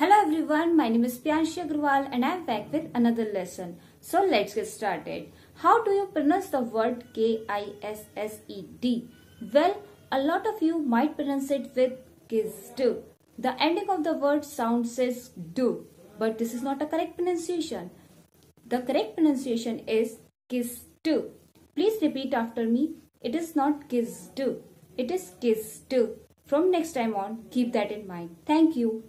Hello everyone, my name is Priyanshi Agarwal and I am back with another lesson. So let's get started. How do you pronounce the word K-I-S-S-E-D? Well, a lot of you might pronounce it with KISD. The ending of the word sounds as do, but this is not a correct pronunciation. The correct pronunciation is KISD. Please repeat after me. It is not KISD. It is KISD. From next time on, keep that in mind. Thank you.